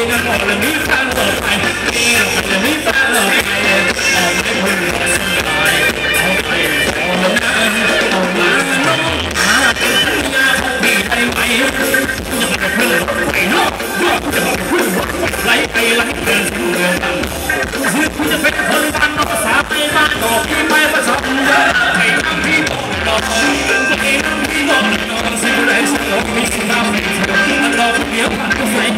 thì nó gọi là núi pha lở phải thích đi gọi là núi pha lở phải đẹp ở cái mình là sân lại ở phải ở nó ăn ở má nó má cái thân nhà không bị tay mày nhưng mà mình vẫn phải nó nó cũng được mình vẫn phải lấy tay lấy tiền xin người ta dưới cũng được biết hơn ta nó xả tay ba đỏ khi mai ba sập ra mày năm đi bỏ nó mày năm đi bỏ nó xin lấy xin lỗi mình xin lỗi anh lo không biết anh có phải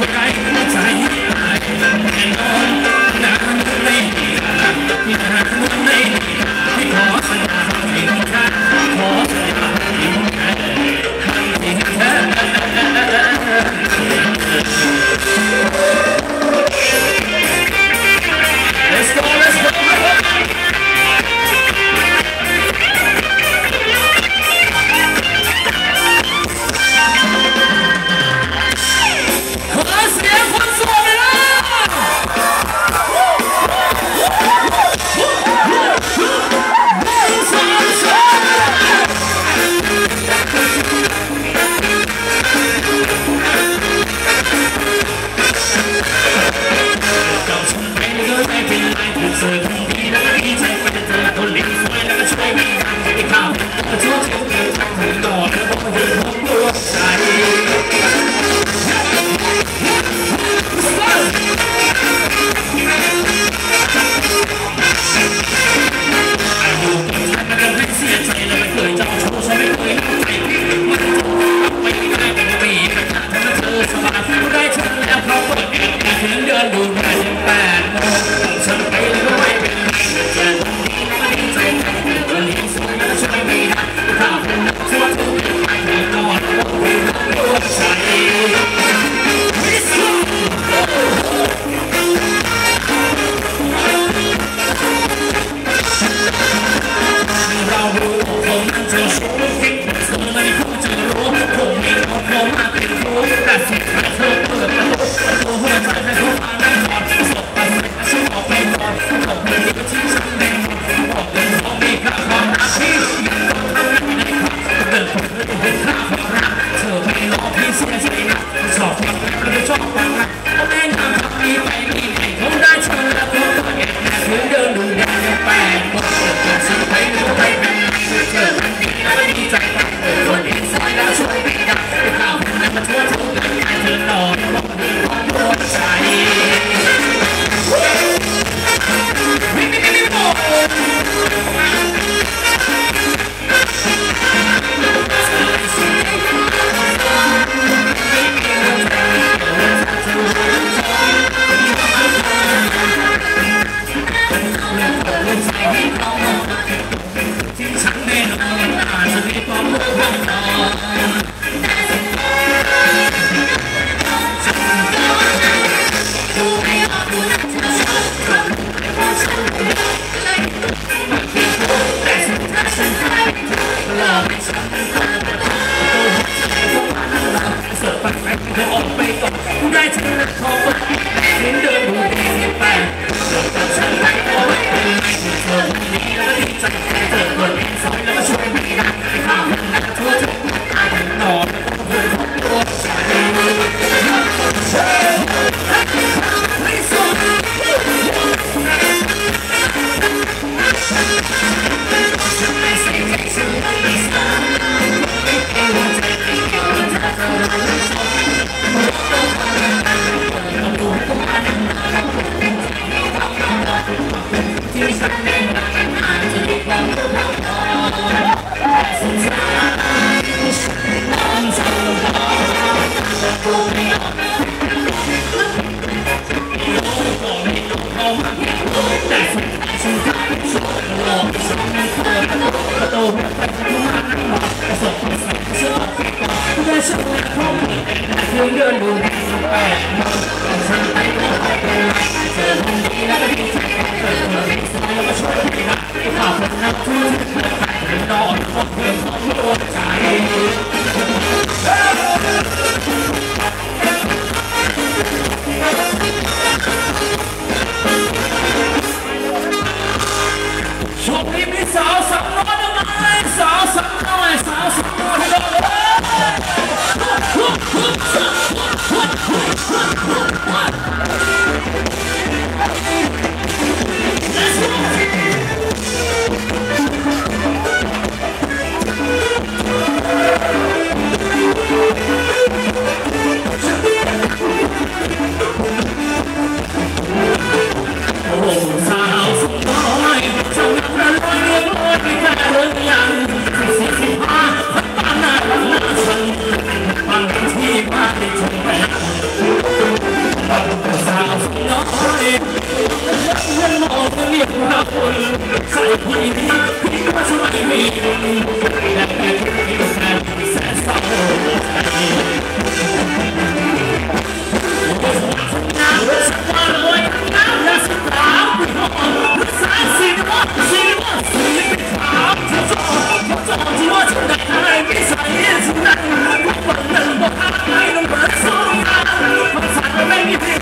在土地里，我种满地的玉米，我开满花的菜，满山的草。我种满山的南瓜，我种满山的葡萄，我种满山的果树。我种满山的果树。